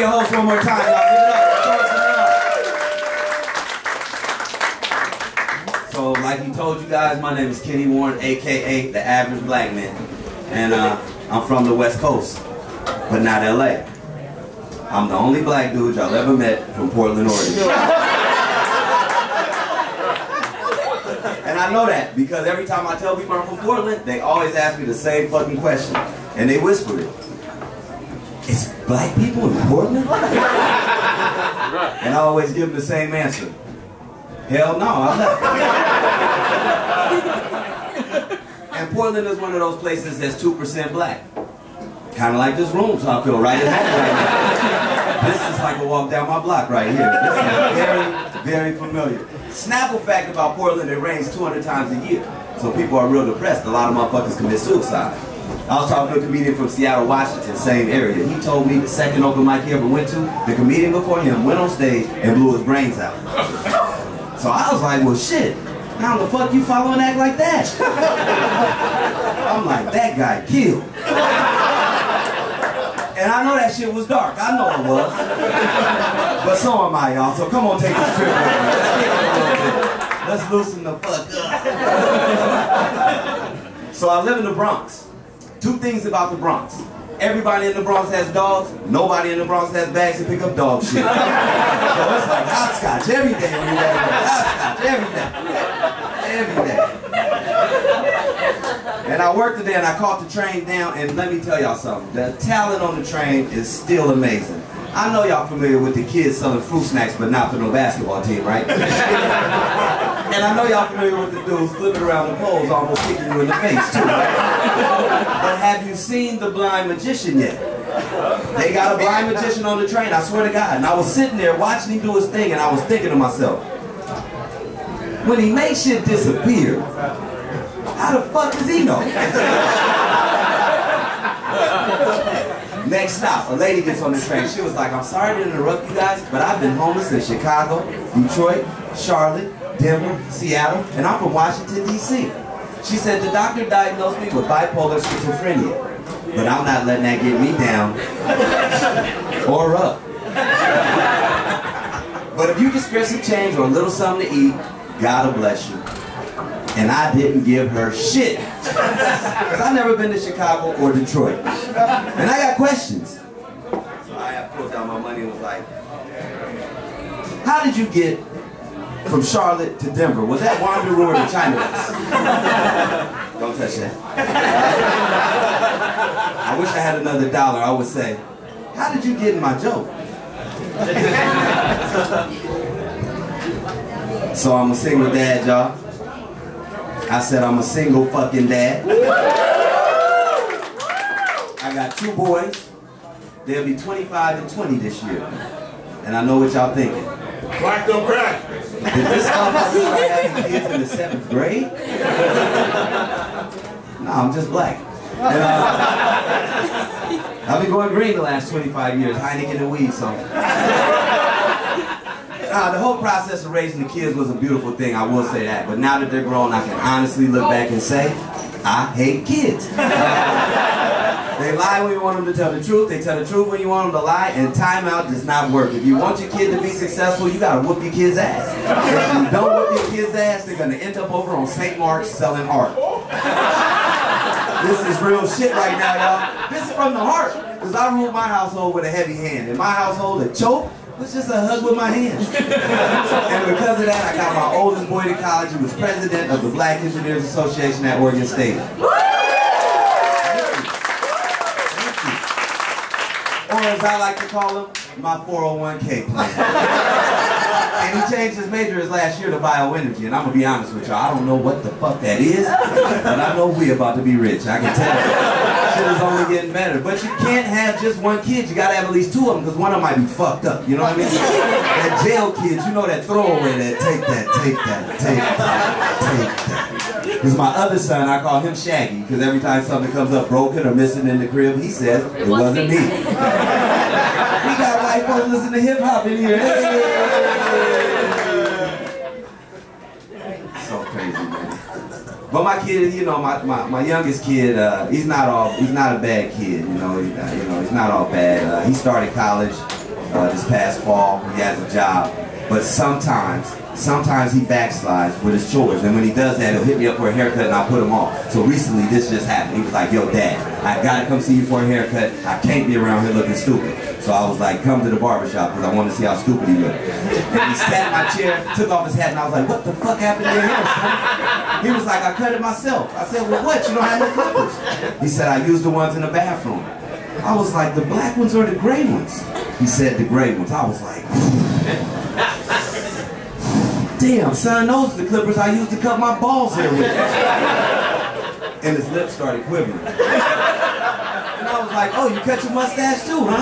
your host one more time, y'all. Give it up. So, like he told you guys, my name is Kenny Warren, aka the average black man. And uh, I'm from the West Coast, but not LA. I'm the only black dude y'all ever met from Portland, Oregon. And I know that because every time I tell people I'm from Portland, they always ask me the same fucking question. And they whisper it. Black people in Portland? And I always give them the same answer. Hell no, I'm not. and Portland is one of those places that's 2% black. Kind of like this room, so I feel right at home right now. This is like a walk down my block right here. This is very, very familiar. Snapple fact about Portland, it rains 200 times a year. So people are real depressed. A lot of motherfuckers commit suicide. I was talking to a comedian from Seattle, Washington, same area. He told me the second open mic he ever went to, the comedian before him went on stage and blew his brains out. So I was like, well shit, how the fuck you follow and act like that? I'm like, that guy killed. And I know that shit was dark. I know it was. But so am I, y'all. So come on, take this trip. Let's. Let's loosen the fuck up. So I live in the Bronx. Two things about the Bronx. Everybody in the Bronx has dogs. Nobody in the Bronx has bags to pick up dog shit. So it's like hopscotch every day. When you're hopscotch every day. Every day. And I worked today and I caught the train down and let me tell y'all something. The talent on the train is still amazing. I know y'all familiar with the kids selling fruit snacks but not for no basketball team, right? and I know y'all familiar with the dudes flipping around the poles almost kicking you in the face too, right? Have you seen the blind magician yet? They got a blind magician on the train, I swear to God. And I was sitting there watching him do his thing and I was thinking to myself, when he makes shit disappear, how the fuck does he know? Next stop, a lady gets on the train. She was like, I'm sorry to interrupt you guys, but I've been homeless in Chicago, Detroit, Charlotte, Denver, Seattle, and I'm from Washington, D.C. She said the doctor diagnosed me with bipolar schizophrenia, but I'm not letting that get me down or up. But if you can spare some change or a little something to eat, God will bless you. And I didn't give her shit. Because I've never been to Chicago or Detroit. And I got questions. So I pulled out my money and was like, how did you get from Charlotte to Denver? Was that Wanderu or the China? Don't touch that. I wish I had another dollar. I would say, how did you get in my joke? so I'm a single dad, y'all. I said I'm a single fucking dad. I got two boys. They'll be 25 and 20 this year. And I know what y'all thinking. Black don't crack. Did this motherfucker start having kids in the seventh grade? No, I'm just black. And, uh, I've been going green the last 25 years, Heineken and weed, so. Uh, the whole process of raising the kids was a beautiful thing, I will say that. But now that they're grown, I can honestly look back and say, I hate kids. They lie when you want them to tell the truth, they tell the truth when you want them to lie, and timeout does not work. If you want your kid to be successful, you gotta whoop your kid's ass. If you don't whoop your kid's ass, they're gonna end up over on St. Mark's selling art. This is real shit right now, y'all. This is from the heart. Because I ruled my household with a heavy hand. In my household, a choke was just a hug with my hand. and because of that, I got my oldest boy to college. He was president of the Black Engineers Association at Oregon State. Or as I like to call him, my 401k plan. and he changed his major his last year to bioenergy. And I'm gonna be honest with y'all, I don't know what the fuck that is, but I know we about to be rich. I can tell. Shit is only getting better. But you can't have just one kid. You gotta have at least two of them because one of them might be fucked up. You know what I mean? that jail kids, you know that throwaway that take that, take that, take that, take that. Because my other son, I call him Shaggy, because every time something comes up broken or missing in the crib, he says, it wasn't me. we got white folks listening to hip hop in here. Hey. So crazy, man. But my kid, you know, my, my, my youngest kid, uh, he's not all, he's not a bad kid, you know, he, uh, you know, he's not all bad. Uh, he started college uh, this past fall. He has a job, but sometimes, sometimes he backslides with his chores, and when he does that, he'll hit me up for a haircut, and I'll put him off. So recently, this just happened. He was like, "Yo, Dad, I gotta come see you for a haircut. I can't be around here looking stupid." So I was like, "Come to the barbershop because I want to see how stupid he looked." And he sat in my chair, took off his hat, and I was like, "What the fuck happened to your hair, son?" He was like, "I cut it myself." I said, "Well, what? You don't have no clippers?" He said, "I used the ones in the bathroom." I was like, the black ones or the gray ones? He said the gray ones. I was like, damn, son, those are the clippers I used to cut my balls here with. And his lips started quivering. And I was like, oh, you cut your mustache too, huh?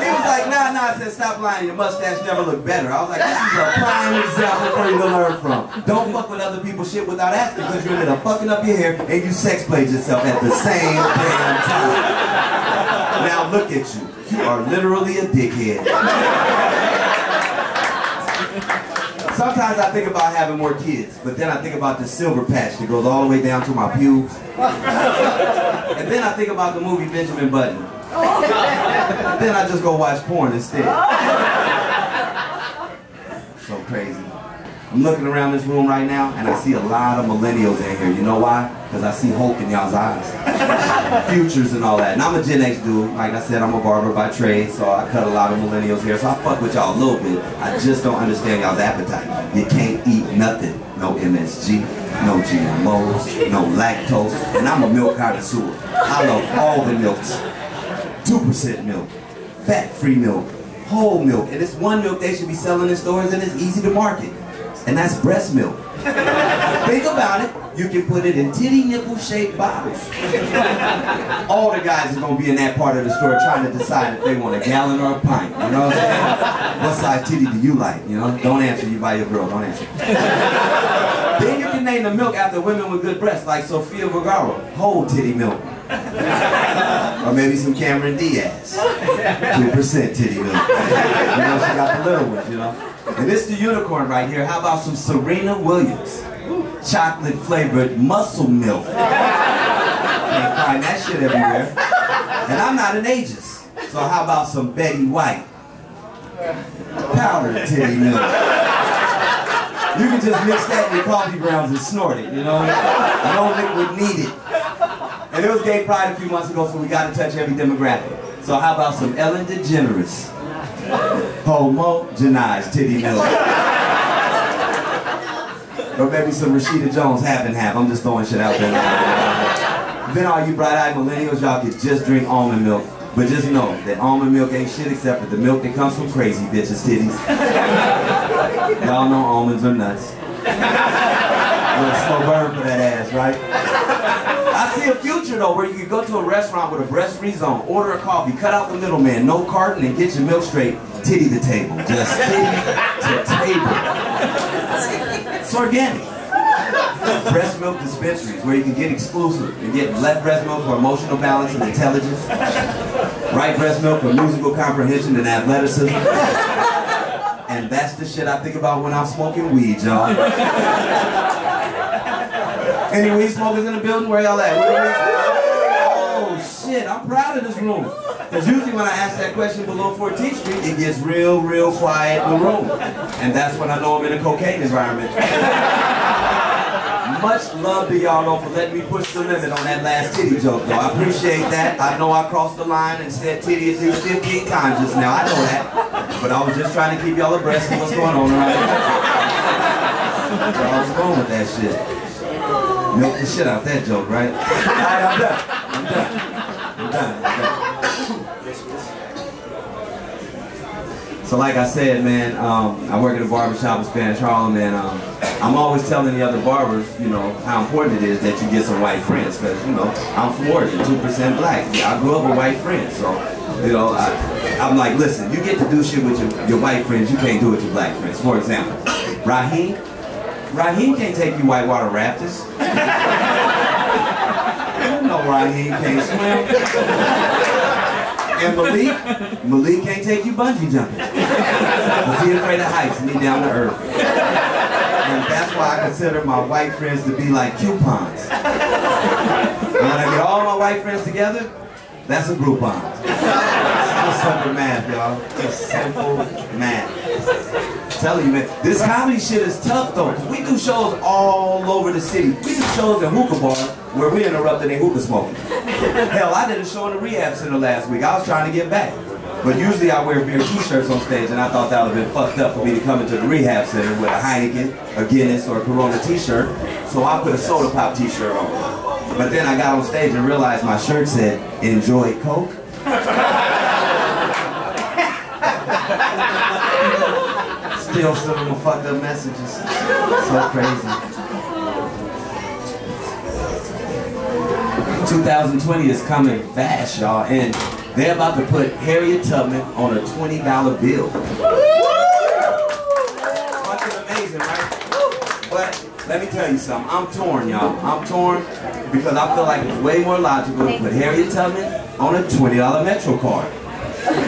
He was like, nah, nah, I said, stop lying, your mustache never looked better. I was like, this is a prime example for you to learn from. Don't fuck with other people's shit without asking because you ended up fucking up your hair and you sex played yourself at the same damn time. Now look at you. You are literally a dickhead. Sometimes I think about having more kids, but then I think about the silver patch that goes all the way down to my pubes. And then I think about the movie Benjamin Button. then I just go watch porn instead. Oh. so crazy. I'm looking around this room right now and I see a lot of millennials in here. You know why? Because I see hope in y'all's eyes. Futures and all that. And I'm a Gen X dude. Like I said, I'm a barber by trade, so I cut a lot of millennials here. So I fuck with y'all a little bit. I just don't understand y'all's appetite. You can't eat nothing. No MSG, no GMOs, no lactose. And I'm a milk connoisseur. I love all the milks. 2% milk, fat-free milk, whole milk. And it's one milk they should be selling in stores and it's easy to market. And that's breast milk. Think about it. You can put it in titty nipple shaped bottles. All the guys are gonna be in that part of the store trying to decide if they want a gallon or a pint. You know what I'm saying? What size titty do you like? You know? Don't answer, you buy your girl, don't answer. then you can name the milk after women with good breasts, like Sofia Vergara, whole titty milk. or maybe some Cameron Diaz, 2% titty milk. You know, she got the little ones, you know? And this the unicorn right here. How about some Serena Williams? Chocolate flavored muscle milk. Can't find that shit everywhere. And I'm not an ageist. So how about some Betty White? Powdered titty milk. You can just mix that in your coffee grounds and snort it, you know? No liquid needed. And it was gay pride a few months ago, so we got to touch every demographic. So how about some Ellen DeGeneres? Homogenized titty milk. or maybe some Rashida Jones half and half. I'm just throwing shit out there. then all you bright-eyed millennials, y'all could just drink almond milk. But just know that almond milk ain't shit except for the milk that comes from crazy bitches' titties. Y'all know almonds are nuts. A slow burn for that ass, right? I see a future though where you can go to a restaurant with a breast-free zone, order a coffee, cut out the middleman, no carton, and get your milk straight, titty to table. Just titty to table. It's organic. Breast milk dispensaries where you can get exclusive. and get left breast milk for emotional balance and intelligence. Right breast milk for musical comprehension and athleticism. And that's the shit I think about when I'm smoking weed, y'all. Any weed smokers in the building? Where y'all at? Oh shit, I'm proud of this room. Because usually when I ask that question below 14th Street, it gets real, real quiet in the room. And that's when I know I'm in a cocaine environment. Much love to y'all though for letting me push the limit on that last titty joke though. I appreciate that. I know I crossed the line and said titty at least 15 times just now. I know that. But I was just trying to keep y'all abreast of what's going on around here. I was going with that shit. Milk the shit out that joke, right? I'm done. I'm done. I'm done. I'm done. So like I said, man, um, I work at a barbershop in Spanish Harlem, and um, I'm always telling the other barbers, you know, how important it is that you get some white friends, because, you know, I'm from Oregon, 2% black. I grew up with white friends, so, you know, I, am like, listen, you get to do shit with your, your white friends, you can't do it with your black friends. For example, Raheem, Raheem can't take you whitewater rafters. know Raheem can't swim. And Malik, Malik can't take you bungee jumping. Because he afraid of heights he down to earth. And that's why I consider my white friends to be like coupons. When I get all my white friends together, That's a Groupon. Just simple math, y'all. Just simple math. Telling you, man, this comedy shit is tough though. we do shows all over the city. We do shows in hookah bar where we interrupted a hookah smoking. Hell, I did a show in the rehab center last week. I was trying to get back. But usually I wear beer t-shirts on stage and I thought that would have been fucked up for me to come into the rehab center with a Heineken, a Guinness, or a Corona t-shirt. So I put a soda pop t-shirt on. But then I got on stage and realized my shirt said, enjoy Coke. Still sending them fucked up messages. So crazy. 2020 is coming fast, y'all, and they're about to put Harriet Tubman on a $20 bill. Fucking amazing, right? But let me tell you something. I'm torn, y'all. I'm torn because I feel like it's way more logical to put Harriet Tubman on a $20 Metro card.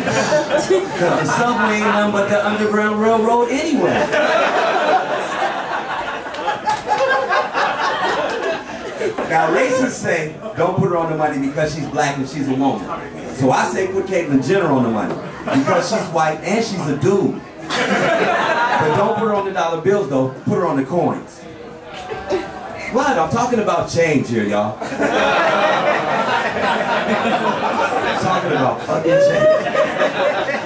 The subway ain't nothing but the Underground Railroad anyway. Now racists say, don't put her on the money because she's black and she's a woman. So I say put Caitlyn Jenner on the money because she's white and she's a dude. But don't put her on the dollar bills though, put her on the coins. What? I'm talking about change here, y'all. talking about fucking change.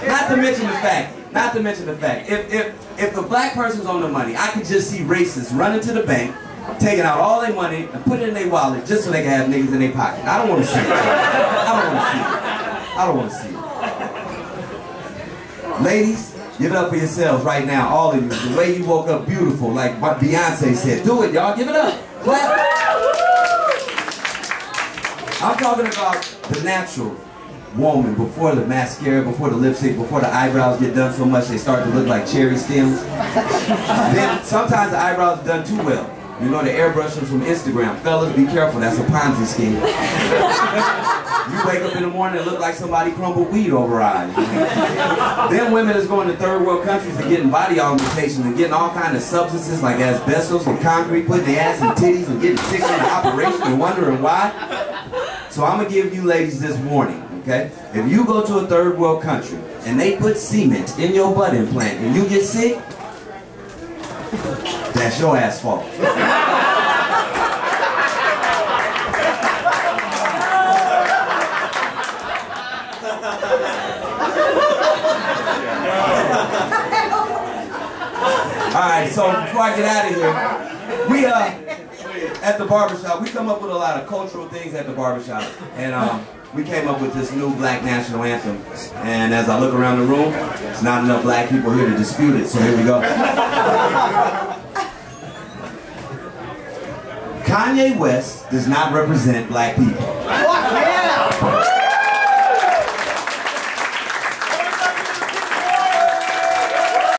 Not to mention the fact, not to mention the fact, if if if the black person's on the money, I could just see racists running to the bank, taking out all their money and put it in their wallet just so they can have niggas in their pocket. I don't want to see it. I don't want to see it. I don't want to see it. Ladies, give it up for yourselves right now, all of you. The way you woke up beautiful, like what Beyonce said. Do it, y'all. Give it up. Clap. I'm talking about the natural woman before the mascara, before the lipstick, before the eyebrows get done so much they start to look like cherry stems. then sometimes the eyebrows are done too well. You know the airbrushers from Instagram. Fellas, be careful. That's a Ponzi scheme. you wake up in the morning and look like somebody crumbled weed over eyes. then women is going to third world countries and getting body augmentations and getting all kind of substances like asbestos and concrete, putting their ass in titties and getting sick in the operation and wondering why. So I'm gonna give you ladies this warning, okay? If you go to a third world country and they put cement in your butt implant and you get sick, that's your ass fault. Alright, so before I get out of here, we uh at the barbershop, we come up with a lot of cultural things at the barbershop. And um we came up with this new black national anthem. And as I look around the room, there's not enough black people here to dispute it, so here we go. Kanye West does not represent black people.